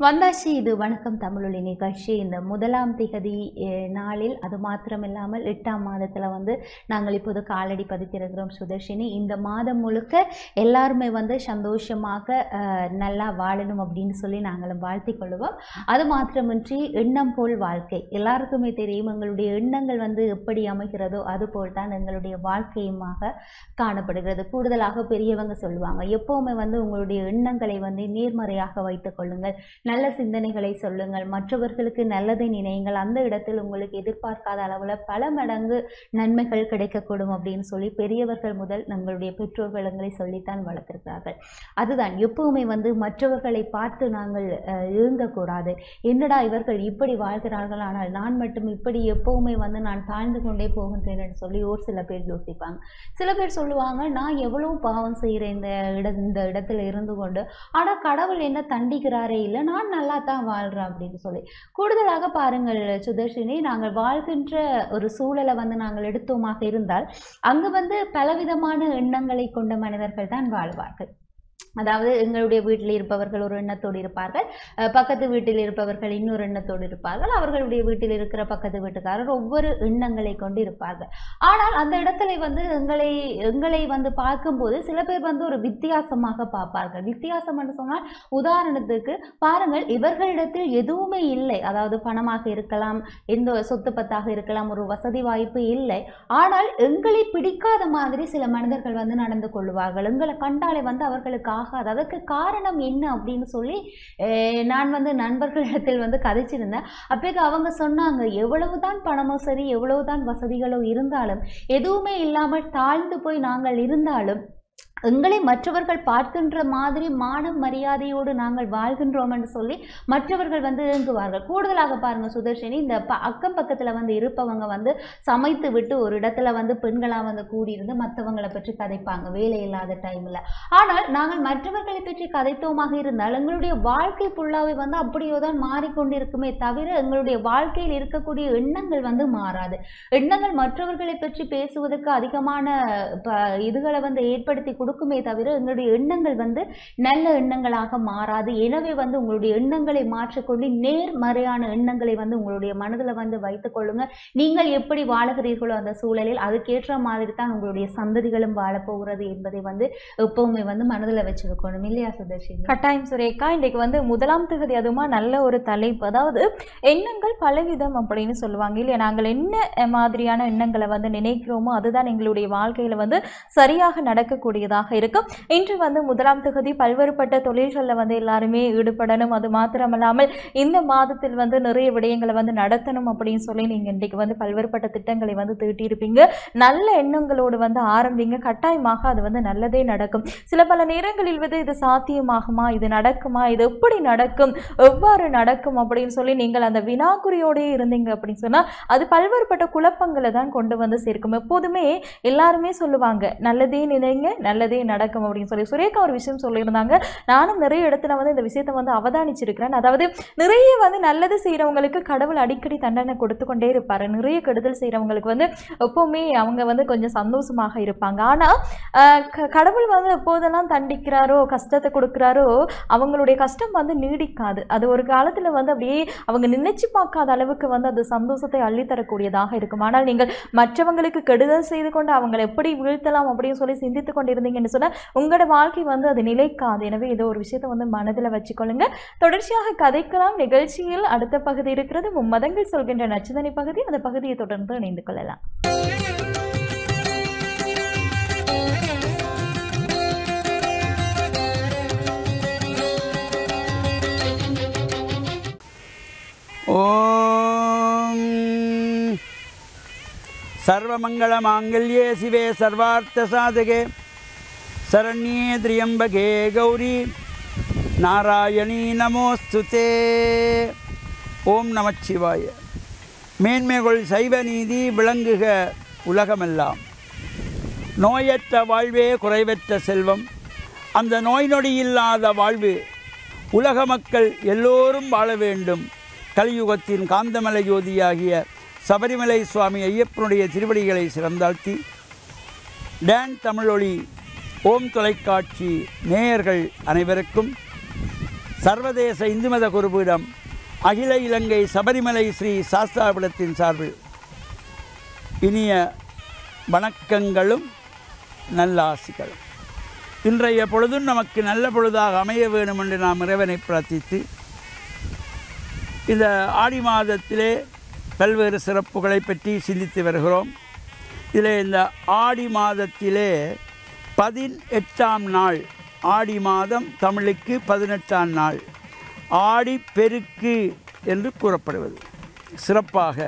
வந்தாச்சு. இது வணக்கம் தமிழொலி நிகழ்ச்சி. இந்த முதலாம் திகதி நாளில் அது மாத்திரமில்லாமல் எட்டாம் மாதத்தில் வந்து நாங்கள் இப்போது காலடி பதித்திருக்கிறோம் சுதர்ஷினி. இந்த மாதம் முழுக்க எல்லாருமே வந்து சந்தோஷமாக நல்லா வாழணும் அப்படின்னு சொல்லி நாங்களும் வாழ்த்திக் கொள்வோம் அது மாத்திரமின்றி எண்ணம் போல் வாழ்க்கை. எல்லாருக்குமே தெரியும் எங்களுடைய எண்ணங்கள் வந்து எப்படி அமைகிறதோ அதுபோல் தான் எங்களுடைய வாழ்க்கையுமாக காணப்படுகிறது. கூடுதலாக பெரியவங்க சொல்லுவாங்க எப்போவுமே வந்து உங்களுடைய எண்ணங்களை வந்து நேர்மறையாக வைத்துக் கொள்ளுங்கள். நல்ல சிந்தனைகளை சொல்லுங்கள். மற்றவர்களுக்கு நல்லதை நினையுங்கள். அந்த இடத்தில் உங்களுக்கு எதிர்பார்க்காத அளவில் பல மடங்கு நன்மைகள் கிடைக்கக்கூடும் அப்படின்னு சொல்லி பெரியவர்கள் முதல் நம்மளுடைய பெற்றோர்கள் எங்களை சொல்லித்தான் வளர்த்திருக்கிறார்கள். அதுதான். எப்பவுமே வந்து மற்றவர்களை பார்த்து நாங்கள் அஹ், என்னடா இவர்கள் இப்படி வாழ்கிறார்கள்? ஆனால் நான் மட்டும் இப்படி எப்பவுமே வந்து நான் தாழ்ந்து கொண்டே போகின்றேன் என்று சொல்லி ஒரு சில பேர் யோசிப்பாங்க. சில பேர் சொல்லுவாங்க நான் எவ்வளவு பாவம் செய்கிறேன் இந்த இட இந்த இடத்துல இருந்து கொண்டு. ஆனால் கடவுள் என்ன தண்டிக்கிறாரே இல்லை. நான் நல்லா தான் வாழ்கிறேன் அப்படின்னு சொல்லி. கூடுதலாக பாருங்கள் சுதர்ஷினி நாங்கள் வாழ்கின்ற ஒரு சூழலை வந்து நாங்கள் எடுத்தோமாக இருந்தால் அங்கு வந்து பலவிதமான எண்ணங்களை கொண்ட மனிதர்கள் தான் வாழ்வார்கள். அதாவது எங்களுடைய வீட்டில் இருப்பவர்கள் ஒரு எண்ணத்தோடு இருப்பார்கள். பக்கத்து வீட்டில் இருப்பவர்கள் இன்னொரு எண்ணத்தோடு இருப்பார்கள். அவர்களுடைய வீட்டில் இருக்கிற பக்கத்து வீட்டுக்காரர் ஒவ்வொரு எண்ணங்களை கொண்டு இருப்பார்கள். ஆனால் அந்த இடத்துல வந்து எங்களை எங்களை வந்து பார்க்கும்போது சில பேர் வந்து ஒரு வித்தியாசமாக பார்ப்பார்கள். வித்தியாசம் என்று சொன்னால் உதாரணத்துக்கு பாருங்கள் இவர்களிடத்தில் எதுவுமே இல்லை. அதாவது பணமாக இருக்கலாம் எந்த சொத்து பத்தாக இருக்கலாம் ஒரு வசதி வாய்ப்பு இல்லை. ஆனால் எங்களை பிடிக்காத மாதிரி சில மனிதர்கள் வந்து நடந்து கொள்வார்கள். எங்களை கண்டாலே வந்து அவர்களுக்கு ஆகாது அதற்கு காரணம் என்ன அப்படின்னு சொல்லி அஹ், நான் வந்து நண்பர்களிடத்தில் வந்து கதைச்சிருந்தேன். அப்போக்கு அவங்க சொன்னாங்க எவ்வளவுதான் பணமோ சரி எவ்வளவுதான் வசதிகளோ இருந்தாலும் எதுவுமே இல்லாமல் தாழ்ந்து போய் நாங்கள் இருந்தாலும் எங்களை மற்றவர்கள் பார்க்கின்ற மாதிரி மான மரியாதையோடு நாங்கள் வாழ்கின்றோம் என்று சொல்லி மற்றவர்கள் வந்து இயங்குவார்கள் கூடுதலாக பாருங்க சுதர்ஷினி இந்த ப அக்கம் பக்கத்தில் வந்து இருப்பவங்க வந்து சமைத்து விட்டு ஒரு இடத்துல வந்து பெண்களாக வந்து கூடியிருந்து மற்றவங்களை பற்றி கதைப்பாங்க. வேலை இல்லாத டைமில் ஆனால் நாங்கள் மற்றவர்களை பற்றி கதைத்தோமாக இருந்தால் எங்களுடைய வாழ்க்கை ஃபுல்லாகவே வந்து அப்படியோ தான் மாறிக்கொண்டிருக்குமே தவிர எங்களுடைய வாழ்க்கையில் இருக்கக்கூடிய எண்ணங்கள் வந்து மாறாது. எண்ணங்கள் மற்றவர்களை பற்றி பேசுவதற்கு அதிகமான ப இதுகளை வந்து ஏற்படுத்தி கொடுக்குமே தவிர எங்களுடைய எண்ணங்கள் வந்து நல்ல எண்ணங்களாக மாறாது. எனவே வந்து உங்களுடைய எண்ணங்களை மாற்றிக்கொண்டு நேர்மறையான எண்ணங்களை வந்து உங்களுடைய மனதில் வந்து வைத்துக் கொள்ளுங்க. நீங்கள் எப்படி வாழுகிறீர்களோ அந்த சூழலில் அதுக்கேற்ற மாதிரி தான் உங்களுடைய சந்ததிகளும் வாழப்போகிறது என்பதை வந்து எப்பவுமே வந்து மனதில் வச்சிருக்கணும். இல்லையா சுதர்ஷினி? கட்டாயம் சுரேகா இன்றைக்கு வந்து முதலாம் தகுதி அதுமா நல்ல ஒரு தலைப்பு. அதாவது எண்ணங்கள் பலவிதம் அப்படின்னு சொல்லுவாங்க. இல்லையா? நாங்கள் என்ன மாதிரியான எண்ணங்களை வந்து நினைக்கிறோமோ அதுதான் எங்களுடைய வாழ்க்கையில் வந்து சரியாக நடக்கக்கூடியதாக இருக்கும். இன்று வந்து முதலாம் தொகுதி பல்வேறுபட்ட தொழில்களில் வந்து எல்லாருமே ஈடுபடணும். அது மாத்திரமல்லாமல் இந்த மாதத்தில் வந்து நிறைய விடயங்களை வந்து நடத்தணும் அப்படின்னு சொல்லி நீங்க இன்றைக்கு வந்து பல்வேறுபட்ட திட்டங்களை வந்து தீட்டியிருப்பீங்க. நல்ல எண்ணங்களோடு வந்து ஆரம்பிங்க. கட்டாயமாக அது வந்து நல்லதே நடக்கும். சில பல நேரங்களில் வந்து இது சாத்தியமாகுமா? இது நடக்குமா? இது எப்படி நடக்கும்? எவ்வாறு நடக்கும் அப்படின்னு சொல்லி நீங்கள் அந்த வினாக்குறியோடே இருந்தீங்க அப்படின்னு சொன்னா அது பல்வேறுபட்ட குழப்பங்களை தான் கொண்டு வந்து சேர்க்கும். எப்போதுமே எல்லாருமே சொல்லுவாங்க நல்லதே நினைங்க நல்லதே நடக்கும் அப்படின்னு சொல்லி சுரேகா ஒரு விஷயம் சொல்லியிருந்தாங்க. நானும் நிறைய இடத்துல வந்து இந்த விஷயத்தை வந்து அவதானிச்சிருக்கிறேன். அதாவது நிறைய வந்து நல்லது செய்கிறவங்களுக்கு கடவுள் அடிக்கடி தண்டனை கொடுத்து கொண்டே இருப்பார். நிறைய கெடுதல் செய்கிறவங்களுக்கு வந்து எப்போவுமே அவங்க வந்து கொஞ்சம் சந்தோஷமாக இருப்பாங்க. ஆனால் கடவுள் வந்து எப்போதெல்லாம் தண்டிக்கிறாரோ கஷ்டத்தை கொடுக்குறாரோ அவங்களுடைய கஷ்டம் வந்து நீடிக்காது. அது ஒரு காலத்தில் வந்து அப்படியே அவங்க நினைச்சு பார்க்காத அளவுக்கு வந்து அது சந்தோஷத்தை அள்ளித்தரக்கூடியதாக இருக்கும். ஆனால் நீங்கள் மற்றவங்களுக்கு கெடுதல் செய்து கொண்டு அவங்களை எப்படி வீழ்த்தலாம் அப்படின்னு சொல்லி சிந்தித்து கொண்டிருந்தீங்க போகிறீங்கன்னு சொன்னால் உங்களோட வாழ்க்கை வந்து அது நிலைக்காது. எனவே ஏதோ ஒரு விஷயத்தை வந்து மனதில் வச்சுக்கொள்ளுங்க. தொடர்ச்சியாக கதைக்கலாம். நிகழ்ச்சியில் அடுத்த பகுதி இருக்கிறது. மும்மதங்கள் சொல்கின்ற நச்சுதனி பகுதி. அந்த பகுதியை தொடர்ந்து இணைந்து கொள்ளலாம். ஓம். சர்வமங்கள மாங்கல்யே சிவே சர்வார்த்த சாதகே. சரண்யே திரியம்பகே கௌரி. நாராயணி நமோஸ்துதே ஓம் நமச்சிவாய மேன்மைகள் சைவ நீதி விளங்குக உலகமெல்லாம். நோயற்ற வாழ்வே குறைவற்ற செல்வம். அந்த நோய் நொடியில்லாத வாழ்வு உலக மக்கள் எல்லோரும் வாழ வேண்டும். கலியுகத்தின் காந்தமலை ஜோதியாகிய சபரிமலை சுவாமி ஐயப்பனுடைய திருவடிகளை சிறந்தாழ்த்தி டேன் தமிழொழி ஓம் தொலைக்காட்சி நேயர்கள் அனைவருக்கும் சர்வதேச இந்து மத குருபீடம் அகில இலங்கை சபரிமலை ஸ்ரீ சாஸ்தாபுலத்தின் சார்பில் இனிய வணக்கங்களும் நல்லாசிகளும் இன்றைய பொழுதும் நமக்கு நல்ல பொழுதாக அமைய வேண்டும் என்று நாம் இறைவனை பிரார்த்தித்து இந்த ஆடி மாதத்திலே பல்வேறு சிறப்புகளை பற்றி சிந்தித்து வருகிறோம். இதில் இந்த ஆடி மாதத்திலே பதினெட்டாம் நாள் ஆடி மாதம் தமிழுக்கு பதினெட்டாம் நாள். ஆடி பெருக்கு என்று கூறப்படுவது. சிறப்பாக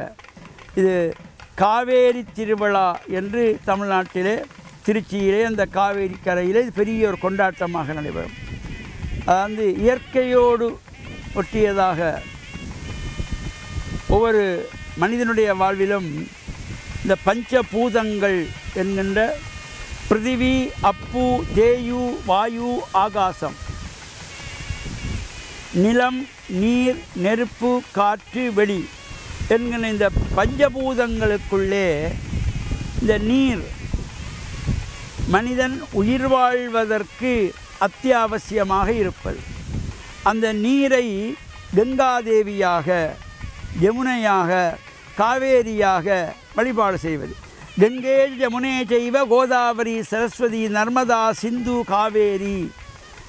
இது காவேரி திருவிழா என்று தமிழ்நாட்டிலே திருச்சியிலே அந்த காவேரி கரையிலே பெரிய ஒரு கொண்டாட்டமாக நடைபெறும். அதாவது இயற்கையோடு ஒட்டியதாக ஒவ்வொரு மனிதனுடைய வாழ்விலும் இந்த பஞ்சபூதங்கள் என்கின்ற பிருதிவி அப்பு தேயு வாயு ஆகாசம். நிலம் நீர் நெருப்பு காற்று வெளி என்கிற இந்த பஞ்சபூதங்களுக்குள்ளே இந்த நீர் மனிதன் உயிர் வாழ்வதற்கு அத்தியாவசியமாக இருப்பது. அந்த நீரை கங்காதேவியாக யமுனையாக காவேரியாக வழிபாடு செய்வது. கங்கே ஜமுனே செய்வ கோதாவரி சரஸ்வதி நர்மதா சிந்து காவேரி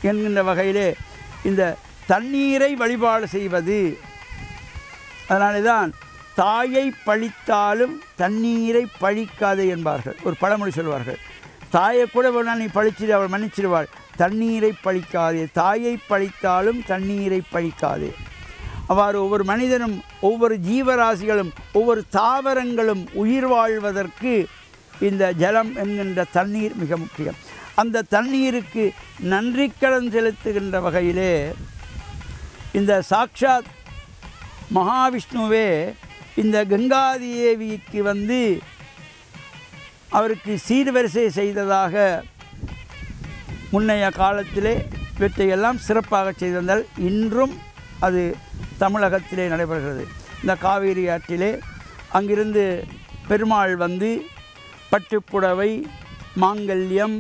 என்கின்ற வகையிலே இந்த தண்ணீரை வழிபாடு செய்வது. அதனாலே தான் தாயை பழித்தாலும் தண்ணீரை பழிக்காதே என்பார்கள். ஒரு பழமொழி சொல்வார்கள். தாயை கூட வேணால் நீ பழிச்சிடு அவள் மன்னிச்சிடுவாள் தண்ணீரை பழிக்காதே. தாயை பழித்தாலும் தண்ணீரை பழிக்காதே. அவ்வாறு ஒவ்வொரு மனிதனும் ஒவ்வொரு ஜீவராசிகளும் ஒவ்வொரு தாவரங்களும் உயிர் வாழ்வதற்கு இந்த ஜலம் என்கின்ற தண்ணீர் மிக முக்கியம். அந்த தண்ணீருக்கு நன்றிக்கடன் செலுத்துகின்ற வகையிலே இந்த சாக்ஷாத் மகாவிஷ்ணுவே இந்த கங்காதேவிக்கு வந்து அவருக்கு சீர்வரிசை செய்ததாக முன்னைய காலத்திலே இவற்றையெல்லாம் சிறப்பாக செய்திருந்தால் இன்றும் அது தமிழகத்திலே நடைபெறுகிறது. இந்த காவேரி ஆற்றிலே அங்கிருந்து பெருமாள் வந்து பட்டுப்புடவை மாங்கல்யம்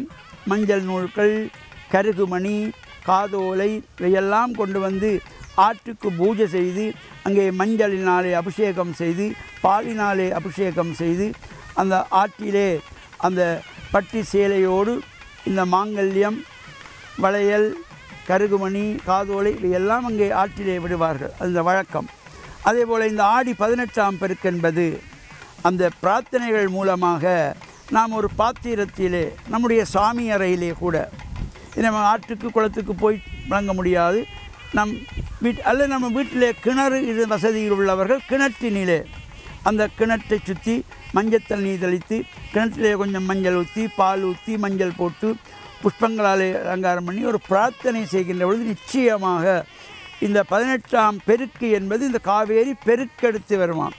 மஞ்சள் நூல்கள் கருகுமணி காதோலை இவையெல்லாம் கொண்டு வந்து ஆற்றுக்கு பூஜை செய்து அங்கே மஞ்சளினாலே அபிஷேகம் செய்து பாலினாலே அபிஷேகம் செய்து அந்த ஆற்றிலே அந்த பட்டி சேலையோடு இந்த மாங்கல்யம் வளையல் கருகுமணி காதோலை இவையெல்லாம் அங்கே ஆற்றிலே விடுவார்கள். அந்த வழக்கம். அதே போல் இந்த ஆடி பதினெட்டாம் பெருக்கென்பது அந்த பிரார்த்தனைகள் மூலமாக நாம் ஒரு பாத்திரத்திலே நம்முடைய சாமி அறையிலே கூட நம்ம ஆற்றுக்கு குளத்துக்கு போய் வழங்க முடியாது. நம் வீட் அல்லது நம்ம வீட்டிலே கிணறு இது வசதியில் உள்ளவர்கள் கிணற்றினிலே அந்த கிணற்றை சுற்றி மஞ்சள் தண்ணி தெளித்து கிணற்றிலே கொஞ்சம் மஞ்சள் ஊற்றி பால் ஊற்றி மஞ்சள் போட்டு புஷ்பங்களாலே அலங்காரம் பண்ணி ஒரு பிரார்த்தனை செய்கின்ற பொழுது நிச்சயமாக இந்த பதினெட்டாம் பெருக்கு என்பது இந்த காவேரி பெருக்கெடுத்து வருமாம்.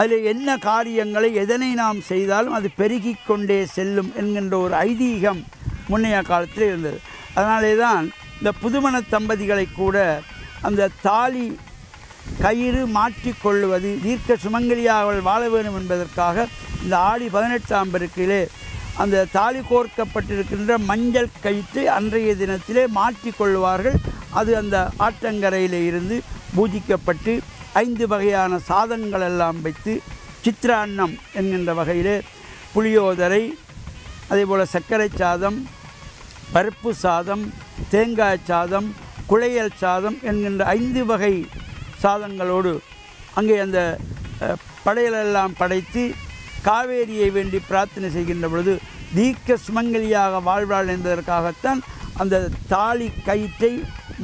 அதில் என்ன காரியங்களை எதனை நாம் செய்தாலும் அது பெருகிக் கொண்டே செல்லும் என்கின்ற ஒரு ஐதீகம் முன்னைய காலத்தில் இருந்தது. அதனாலே தான் இந்த புதுமண தம்பதிகளை கூட அந்த தாலி கயிறு மாற்றிக்கொள்வது தீர்க்க சுமங்கலியாக அவள் வாழ வேண்டும் என்பதற்காக இந்த ஆடி பதினெட்டாம் பெருக்கிலே அந்த தாலி கோர்க்கப்பட்டிருக்கின்ற மஞ்சள் கழித்து அன்றைய தினத்திலே மாற்றிக்கொள்வார்கள். அது அந்த ஆற்றங்கரையில் இருந்து பூஜிக்கப்பட்டு ஐந்து வகையான சாதங்கள் எல்லாம் வைத்து சித்திராண்ணம் என்கின்ற வகையிலே புளியோதரை அதேபோல் சர்க்கரை சாதம் பருப்பு சாதம் தேங்காய் சாதம் குளையல் சாதம் என்கின்ற ஐந்து வகை சாதங்களோடு அங்கே அந்த படையலெல்லாம் படைத்து காவேரியை வேண்டி பிரார்த்தனை செய்கின்ற பொழுது தீக்க சுமங்கலியாக வாழ்வாள் என்பதற்காகத்தான் அந்த தாலி கயிற்றை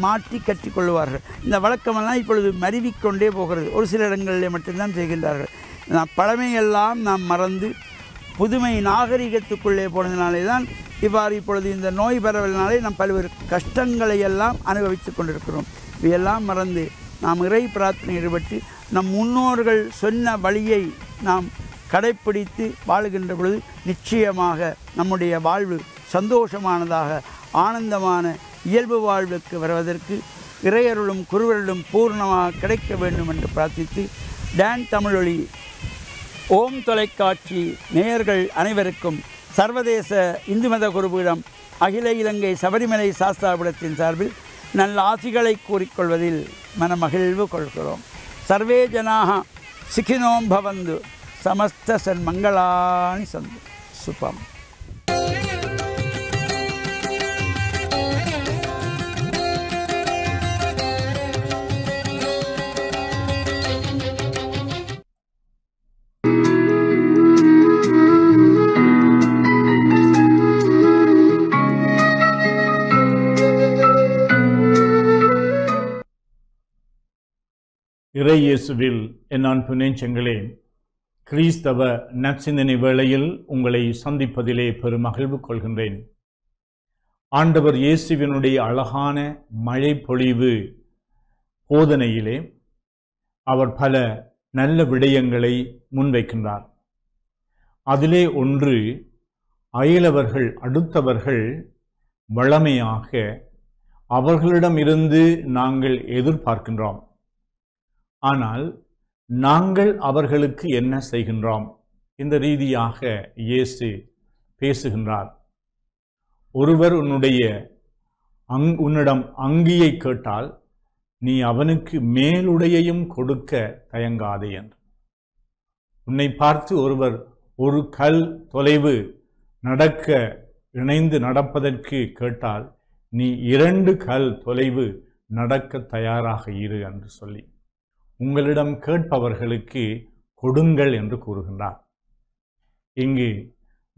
மாற்றி கட்டிக்கொள்வார்கள். இந்த வழக்கமெல்லாம் இப்பொழுது மருவிக்கொண்டே போகிறது. ஒரு சில இடங்களிலே மட்டும்தான் செய்கின்றார்கள். நாம் பழமையெல்லாம் நாம் மறந்து புதுமை நாகரிகத்துக்குள்ளே போனதினாலே தான் இவ்வாறு இப்பொழுது இந்த நோய் பரவலினாலே நாம் பல்வேறு கஷ்டங்களை எல்லாம் அனுபவித்துக் கொண்டிருக்கிறோம். இவையெல்லாம் மறந்து நாம் இறை பிரார்த்தனை ஈடுபட்டு நம் முன்னோர்கள் சொன்ன வழியை நாம் கடைப்பிடித்து வாழ்கின்ற பொழுது நிச்சயமாக நம்முடைய வாழ்வு சந்தோஷமானதாக ஆனந்தமான இயல்பு வாழ்வுக்கு வருவதற்கு இறையருளும் குருவருளும் பூர்ணமாக கிடைக்க வேண்டும் என்று பிரார்த்தித்து டேன் தமிழொலி ஓம் தொலைக்காட்சி நேயர்கள் அனைவருக்கும் சர்வதேச இந்து மத குருபீடம் அகில இலங்கை சபரிமலை சாஸ்தாபீடத்தின் சார்பில் நல்ல ஆசிகளை கூறிக்கொள்வதில் மனமகிழ்வு கொள்கிறோம். சர்வே ஜனாக சிக்கினோம் பவந்து. சமஸ்த சன்மங்களானி சந்து. சுபம் இறை இயேசுவில் என் அன்பு நெஞ்சங்களே கிறிஸ்தவ நச்சிந்தனை வேளையில் உங்களை சந்திப்பதிலே பெருமகிழ்வு கொள்கின்றேன். ஆண்டவர் இயேசுவினுடைய அழகான மழை பொழிவு போதனையிலே அவர் பல நல்ல விடயங்களை முன்வைக்கின்றார். அதிலே ஒன்று அயலவர்கள் அடுத்தவர்கள் வளமையாக அவர்களிடமிருந்து நாங்கள் எதிர்பார்க்கின்றோம். ஆனால் நாங்கள் அவர்களுக்கு என்ன செய்கின்றோம்? இந்த ரீதியாக இயேசு பேசுகின்றார். ஒருவர் உன்னுடைய அங் உன்னிடம் அங்கியை கேட்டால் நீ அவனுக்கு மேலுடையையும் கொடுக்க தயங்காதே என்று. உன்னை பார்த்து ஒருவர் ஒரு கல் தொலைவு நடக்க இணைந்து நடப்பதற்கு கேட்டால் நீ இரண்டு கல் தொலைவு நடக்க தயாராக இரு என்று சொல்லி. உங்களிடம் கேட்பவர்களுக்கு கொடுங்கள் என்று கூறுகின்றார். இங்கு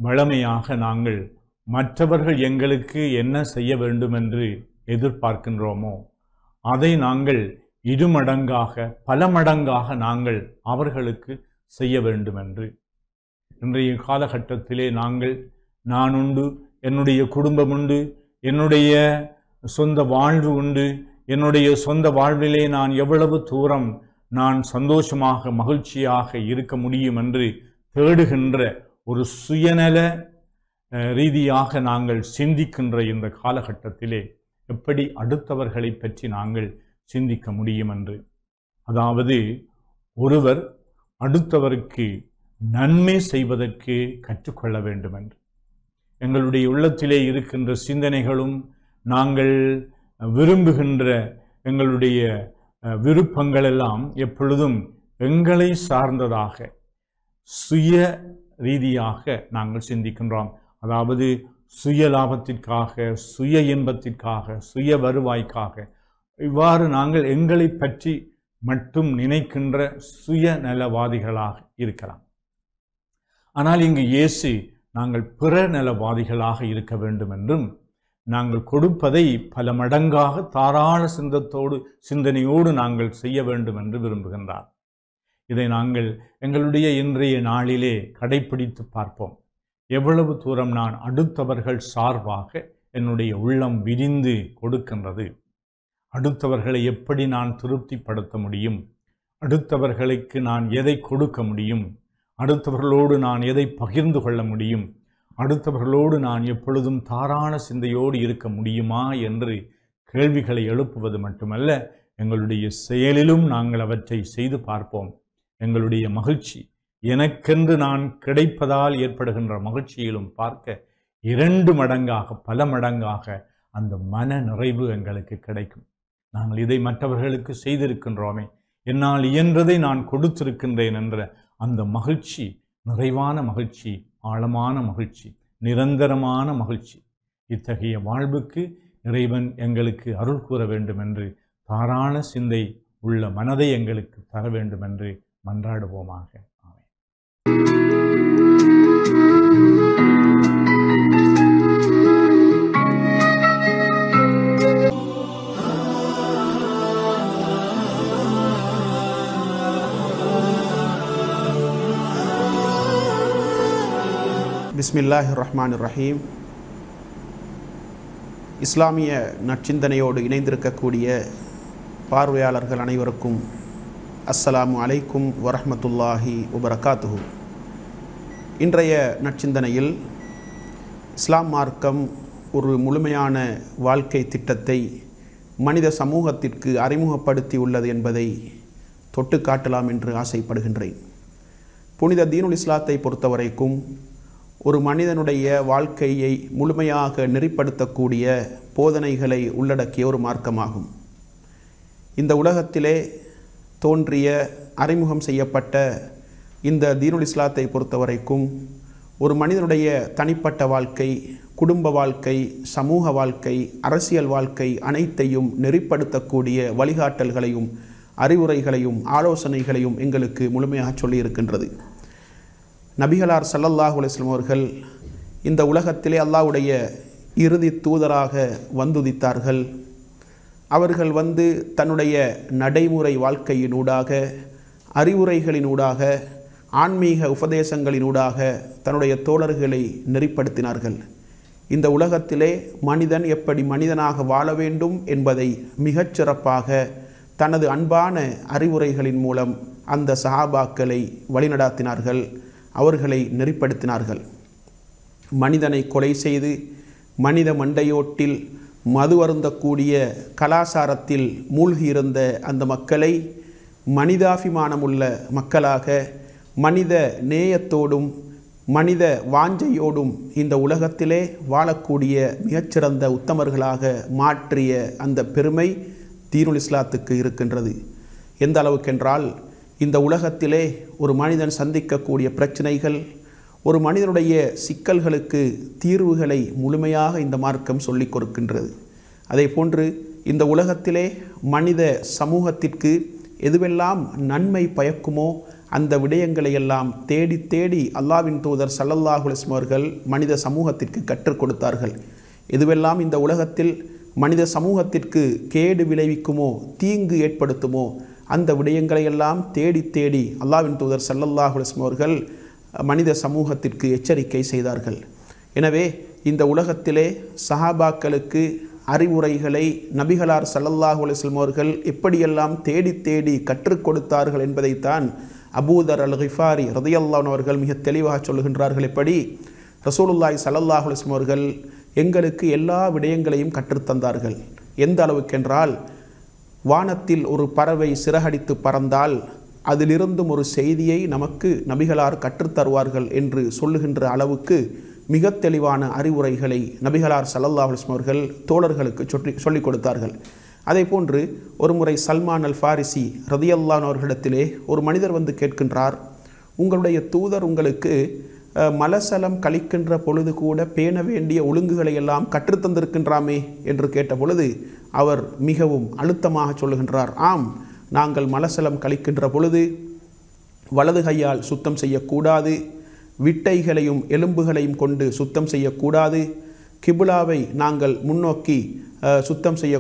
வளமையாக நாங்கள் மற்றவர்கள் எங்களுக்கு என்ன செய்ய வேண்டும் என்று எதிர்பார்க்கின்றோமோ அதை நாங்கள் இருமடங்காக பல மடங்காக நாங்கள் அவர்களுக்கு செய்ய வேண்டும் என்று இன்றைய காலகட்டத்திலே நாங்கள் நான் உண்டு என்னுடைய குடும்பம் உண்டு என்னுடைய சொந்த வாழ்வு உண்டு என்னுடைய சொந்த வாழ்விலே நான் எவ்வளவு தூரம் நான் சந்தோஷமாக மகிழ்ச்சியாக இருக்க முடியும் என்று தேடுகின்ற ஒரு சுயநல ரீதியாக நாங்கள் சிந்திக்கின்ற இந்த காலகட்டத்திலே எப்படி அடுத்தவர்களை பற்றி நாங்கள் சிந்திக்க முடியும் என்று. அதாவது ஒருவர் அடுத்தவருக்கு நன்மை செய்வதற்கு கற்றுக்கொள்ள வேண்டும் என்று. எங்களுடைய உள்ளத்திலே இருக்கின்ற சிந்தனைகளும் நாங்கள் விரும்புகின்ற எங்களுடைய விருப்பங்கள் எல்லாம் எப்பொழுதும் எங்களை சார்ந்ததாக சுய ரீதியாக நாங்கள் சிந்திக்கின்றோம். அதாவது சுய லாபத்திற்காக சுய இன்பத்திற்காக சுய வருவாய்க்காக. இவ்வாறு நாங்கள் எங்களை பற்றி மட்டும் நினைக்கின்ற சுயநலவாதிகளாக இருக்கலாம். ஆனால் இங்கு இயேசு நாங்கள் பிற நலவாதிகளாக இருக்க வேண்டும் என்றும் நாங்கள் கொடுப்பதை பல மடங்காக தாராள சிந்தத்தோடு சிந்தனையோடு நாங்கள் செய்ய வேண்டும் என்று விரும்புகின்றார். இதை நாங்கள் எங்களுடைய இன்றைய நாளிலே கடைபிடித்து பார்ப்போம். எவ்வளவு தூரம் நான் அடுத்தவர்கள் சார்பாக என்னுடைய உள்ளம் விரிந்து கொடுக்கின்றது. அடுத்தவர்களை எப்படி நான் திருப்திப்படுத்த முடியும்? அடுத்தவர்களுக்கு நான் எதை கொடுக்க முடியும்? அடுத்தவர்களோடு நான் எதை பகிர்ந்து கொள்ள முடியும்? அடுத்தவர்களோடு நான் எப்பொழுதும் தாராள சிந்தையோடு இருக்க முடியுமா என்று கேள்விகளை எழுப்புவது மட்டுமல்ல எங்களுடைய செயலிலும் நாங்கள் அவற்றை செய்து பார்ப்போம். எங்களுடைய மகிழ்ச்சி எனக்கென்று நான் கிடைப்பதால் ஏற்படுகின்ற மகிழ்ச்சியிலும் பார்க்க இரண்டு மடங்காக பல மடங்காக அந்த மன நிறைவு எங்களுக்கு கிடைக்கும். நாங்கள் இதை மற்றவர்களுக்கு செய்திருக்கின்றோமே என்னால் இயன்றதை நான் கொடுத்திருக்கின்றேன் என்ற அந்த மகிழ்ச்சி நிறைவான மகிழ்ச்சி ஆழமான மகிழ்ச்சி நிரந்தரமான மகிழ்ச்சி. இத்தகைய வாழ்வுக்கு இறைவன் எங்களுக்கு அருள் கூற வேண்டும் என்று தாராள சிந்தை உள்ள மனதை எங்களுக்கு தர வேண்டும் என்று மன்றாடுவோமாக. ஆமை பிஸ்மில்லாஹி ரஹ்மான் ரஹீம் இஸ்லாமிய நற்சிந்தனையோடு இணைந்திருக்கக்கூடிய பார்வையாளர்கள் அனைவருக்கும் அஸ்ஸலாமு அலைக்கும் வரஹமத்துல்லாஹி வபரகாத்துஹு. இன்றைய நற்சிந்தனையில் இஸ்லாம் மார்க்கம் ஒரு முழுமையான வாழ்க்கை திட்டத்தை மனித சமூகத்திற்கு அறிமுகப்படுத்தி உள்ளது என்பதை தொட்டு காட்டலாம் என்று ஆசைப்படுகின்றேன். புனித தீனுல் இஸ்லாத்தை பொறுத்தவரைக்கும் ஒரு மனிதனுடைய வாழ்க்கையை முழுமையாக நெறிப்படுத்தக்கூடிய போதனைகளை உள்ளடக்கிய ஒரு மார்க்கமாகும். இந்த உலகத்திலே தோன்றிய அறிமுகம் செய்யப்பட்ட இந்த தீனுல் இஸ்லாத்தை பொறுத்தவரைக்கும் ஒரு மனிதனுடைய தனிப்பட்ட வாழ்க்கை குடும்ப வாழ்க்கை சமூக வாழ்க்கை அரசியல் வாழ்க்கை அனைத்தையும் நெறிப்படுத்தக்கூடிய வழிகாட்டல்களையும் அறிவுரைகளையும் ஆலோசனைகளையும் எங்களுக்கு முழுமையாக சொல்லியிருக்கின்றது. நபிகளார் சல்லல்லாஹு அலைஸ்லம் அவர்கள் இந்த உலகத்திலே அல்லாவுடைய இறுதி தூதராக வந்துதித்தார்கள். அவர்கள் வந்து தன்னுடைய நடைமுறை வாழ்க்கையினூடாக அறிவுரைகளினூடாக ஆன்மீக உபதேசங்களினூடாக தன்னுடைய தோழர்களை நெறிப்படுத்தினார்கள். இந்த உலகத்திலே மனிதன் எப்படி மனிதனாக வாழ வேண்டும் என்பதை மிகச்சிறப்பாக தனது அன்பான அறிவுரைகளின் மூலம் அந்த சஹாபாக்களை வழிநடாத்தினார்கள். அவர்களை நெறிப்படுத்தினார்கள். மனிதனை கொலை செய்து மனித மண்டையோட்டில் மது அருந்தக்கூடிய கலாச்சாரத்தில் மூழ்கியிருந்த அந்த மக்களை மனிதாபிமானமுள்ள மக்களாக மனித நேயத்தோடும் மனித வாஞ்சையோடும் இந்த உலகத்திலே வாழக்கூடிய மிகச்சிறந்த உத்தமர்களாக மாற்றிய அந்த பெருமை தீனுல் இஸ்லாத்துக்கு இருக்கின்றது. எந்த அளவுக்கென்றால் இந்த உலகத்திலே ஒரு மனிதன் சந்திக்கக்கூடிய பிரச்சனைகள் ஒரு மனிதனுடைய சிக்கல்களுக்கு தீர்வுகளை முழுமையாக இந்த மார்க்கம் சொல்லிக் கொடுக்கின்றது. அதே போன்று இந்த உலகத்திலே மனித சமூகத்திற்கு எதுவெல்லாம் நன்மை பயக்குமோ அந்த விடயங்களை எல்லாம் தேடி தேடி அல்லாவின் தூதர் சல்லல்லாஹு அலிஸ்லம் அவர்கள் மனித சமூகத்திற்கு கற்றுக் கொடுத்தார்கள். எதுவெல்லாம் இந்த உலகத்தில் மனித சமூகத்திற்கு கேடு விளைவிக்குமோ தீங்கு ஏற்படுத்துமோ அந்த விடயங்களை எல்லாம் தேடி தேடி அல்லாவின் தூதர் சல்லல்லாஹ் அலிஸ்லம் அவர்கள் மனித சமூகத்திற்கு எச்சரிக்கை செய்தார்கள். எனவே இந்த உலகத்திலே சஹாபாக்களுக்கு அறிவுரைகளை நபிகளார் சல்லல்லாஹு அலிஸ்லம் அவர்கள் எப்படியெல்லாம் தேடி தேடி கற்றுக் கொடுத்தார்கள் என்பதைத்தான் அபூதர் அல் ஹிஃபாரி ரதையல்லான் அவர்கள் மிக தெளிவாக சொல்கின்றார்கள் எப்படி? ரசூலுல்லாய் சல்லல்லாஹு அலிஸ்லம் அவர்கள் எங்களுக்கு எல்லா விடயங்களையும் கற்றுத்தந்தார்கள். எந்த அளவுக்கென்றால் வானத்தில் ஒரு பறவை சிறகடித்து பறந்தால் அதிலிருந்தும் ஒரு செய்தியை நமக்கு நபிகளார் கற்றுத்தருவார்கள் என்று சொல்லுகின்ற அளவுக்கு மிக தெளிவான அறிவுரைகளை நபிகளார் சல்லல்லாஹ் அலிஸ்லம் அவர்கள் தோழர்களுக்கு சொல்லி சொல்லிக் கொடுத்தார்கள். அதே போன்று ஒரு முறை சல்மான் அல் ஃபாரிசி ரதியல்லான் அவர்களிடத்திலே ஒரு மனிதர் வந்து கேட்கின்றார் உங்களுடைய தூதர் உங்களுக்கு மலசலம் கழிக்கின்ற பொழுது கூட பேண வேண்டிய ஒழுங்குகளை எல்லாம் கற்றுத்தந்திருக்கின்றாமே என்று கேட்ட பொழுது அவர் மிகவும் அழுத்தமாக சொல்லுகின்றார். ஆம் நாங்கள் மலசலம் கழிக்கின்ற பொழுது வலது கையால் சுத்தம் செய்யக்கூடாது விட்டைகளையும் எலும்புகளையும் கொண்டு சுத்தம் செய்யக்கூடாது கிபுலாவை நாங்கள் முன்னோக்கி சுத்தம் செய்ய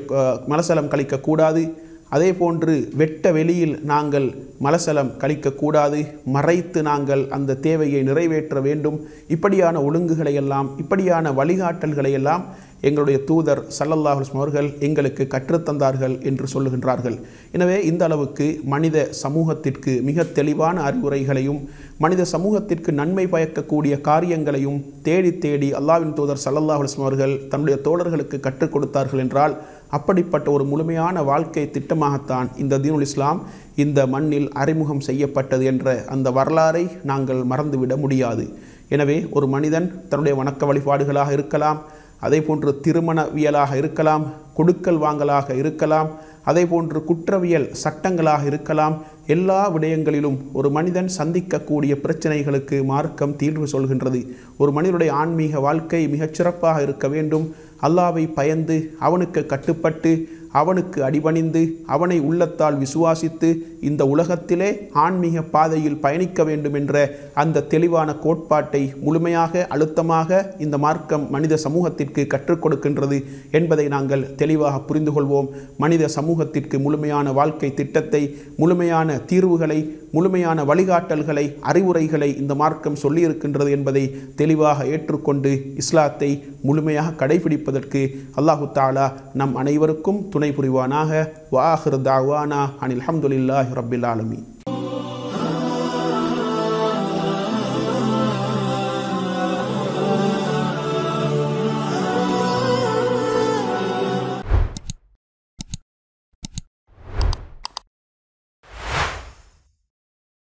மலசலம் கழிக்கக்கூடாது அதே போன்று வெட்ட வெளியில் நாங்கள் மலசலம் கழிக்கக்கூடாது. மறைத்து நாங்கள் அந்த தேவையை நிறைவேற்ற வேண்டும். இப்படியான ஒழுங்குகளை எல்லாம் இப்படியான வழிகாட்டல்களை எல்லாம் எங்களுடைய தூதர் சல்லல்லாஹ் அவர்கள் எங்களுக்கு கற்றுத்தந்தார்கள் என்று சொல்லுகின்றார்கள். எனவே இந்த அளவுக்கு மனித சமூகத்திற்கு மிக தெளிவான அறிவுரைகளையும் மனித சமூகத்திற்கு நன்மை பயக்கக்கூடிய காரியங்களையும் தேடி தேடி அல்லாவின் தூதர் சல்லல்லாஹ் அவர்கள் தன்னுடைய தோழர்களுக்கு கற்றுக் கொடுத்தார்கள் என்றால் அப்படிப்பட்ட ஒரு முழுமையான வாழ்க்கை திட்டமாகத்தான் இந்த தீனுல் இஸ்லாம் இந்த மண்ணில் அறிமுகம் செய்யப்பட்டது என்ற அந்த வரலாறை நாங்கள் மறந்துவிட முடியாது. எனவே ஒரு மனிதன் தன்னுடைய வணக்க வழிபாடுகளாக இருக்கலாம் அதே போன்று திருமணவியலாக இருக்கலாம் கொடுக்கல் வாங்கலாக இருக்கலாம் அதே போன்று குற்றவியல் சட்டங்களாக இருக்கலாம் எல்லா விடயங்களிலும் ஒரு மனிதன் சந்திக்கக்கூடிய பிரச்சனைகளுக்கு மார்க்கம் தீர்வு சொல்கின்றது. ஒரு மனிதனுடைய ஆன்மீக வாழ்க்கை மிகச்சிறப்பாக இருக்க வேண்டும். அல்லாவை பயந்து அவனுக்கு கட்டுப்பட்டு அவனுக்கு அடிபணிந்து அவனை உள்ளத்தால் விசுவாசித்து இந்த உலகத்திலே ஆன்மீக பாதையில் பயணிக்க வேண்டும் என்ற அந்த தெளிவான கோட்பாட்டை முழுமையாக அழுத்தமாக இந்த மார்க்கம் மனித சமூகத்திற்கு கற்றுக் கொடுக்கின்றது என்பதை நாங்கள் தெளிவாக புரிந்து கொள்வோம். மனித சமூகத்திற்கு முழுமையான வாழ்க்கை திட்டத்தை முழுமையான தீர்வுகளை முழுமையான வழிகாட்டல்களை அறிவுரைகளை இந்த மார்க்கம் சொல்லியிருக்கின்றது என்பதை தெளிவாக ஏற்றுக்கொண்டு இஸ்லாத்தை முழுமையாக கடைபிடிப்பதற்கு அல்லாஹு தாலா நம் அனைவருக்கும் துணை புரிவானாக. வாஹிர் தாவானா அனில் அஹமதுல்லாஹி رب العالمین۔